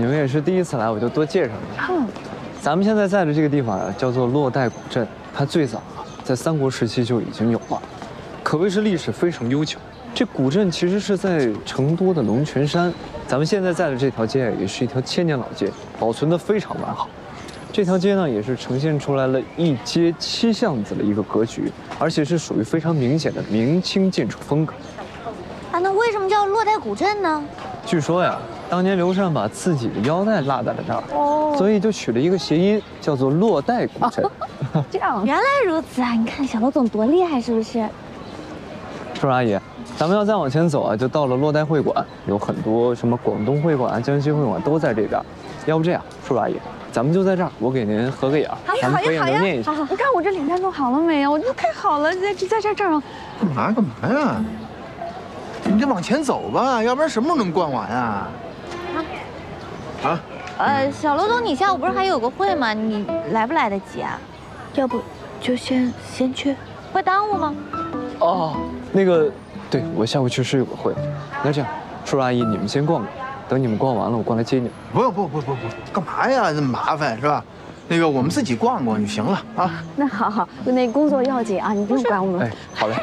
你们也是第一次来，我就多介绍一下。咱们现在在的这个地方啊，叫做洛带古镇，它最早啊在三国时期就已经有了，可谓是历史非常悠久。这古镇其实是在成都的龙泉山，咱们现在在的这条街也是一条千年老街，保存的非常完好。这条街呢，也是呈现出来了一街七巷子的一个格局，而且是属于非常明显的明清建筑风格。啊，那为什么叫洛带古镇呢？据说呀，当年刘禅把自己的腰带落在了这儿，哦所以就取了一个谐音，叫做落带古镇。这样 原来如此啊！你看小罗总多厉害，是不是？叔叔阿姨，咱们要再往前走啊，就到了落带会馆，有很多什么广东会馆、江西会馆都在这边。要不这样，叔叔阿姨，咱们就在这儿，我给您合个影儿，咱们合影留念一下。你看我这领带弄好了没有？我都开好了，在在这这儿。干嘛干嘛呀？你得往前走吧，要不然什么时候能逛完啊？啊？呃，小罗总，你下午不是还有个会吗？你来不来得及啊？要不就先先去。会耽误吗？哦，那个，对我下午确实有个会。那这样，叔叔阿姨，你们先逛逛，等你们逛完了，我过来接你们。不用不不不不，干嘛呀？这么麻烦是吧？那个我们自己逛逛就行了啊。那好好，那工作要紧啊，你不用管我们。哎，好嘞。